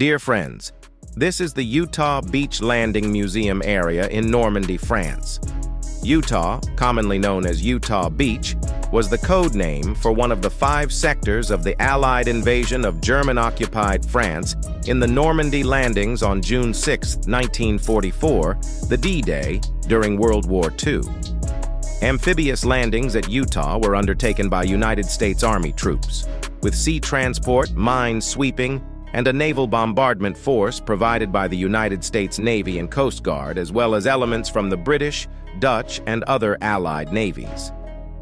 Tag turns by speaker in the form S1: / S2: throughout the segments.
S1: Dear friends, this is the Utah Beach Landing Museum area in Normandy, France. Utah, commonly known as Utah Beach, was the code name for one of the five sectors of the Allied invasion of German-occupied France in the Normandy landings on June 6, 1944, the D-Day, during World War II. Amphibious landings at Utah were undertaken by United States Army troops, with sea transport, mine sweeping, and a naval bombardment force provided by the United States Navy and Coast Guard, as well as elements from the British, Dutch, and other Allied navies.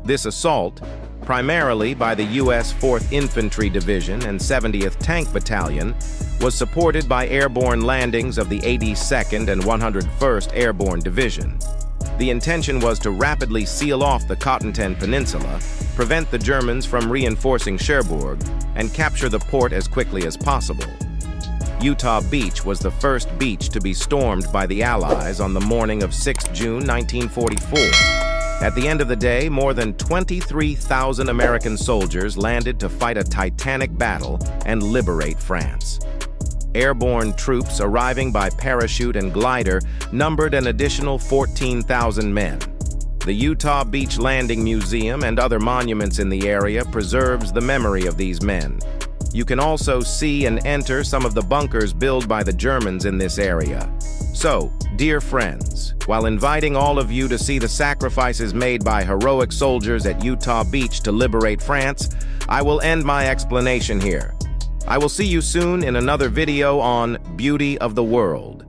S1: This assault, primarily by the U.S. 4th Infantry Division and 70th Tank Battalion, was supported by airborne landings of the 82nd and 101st Airborne Division. The intention was to rapidly seal off the Cotentin Peninsula, prevent the Germans from reinforcing Cherbourg, and capture the port as quickly as possible. Utah Beach was the first beach to be stormed by the Allies on the morning of 6 June 1944. At the end of the day, more than 23,000 American soldiers landed to fight a titanic battle and liberate France. Airborne troops arriving by parachute and glider numbered an additional 14,000 men. The Utah Beach Landing Museum and other monuments in the area preserves the memory of these men. You can also see and enter some of the bunkers built by the Germans in this area. So, dear friends, while inviting all of you to see the sacrifices made by heroic soldiers at Utah Beach to liberate France, I will end my explanation here. I will see you soon in another video on Beauty of the World.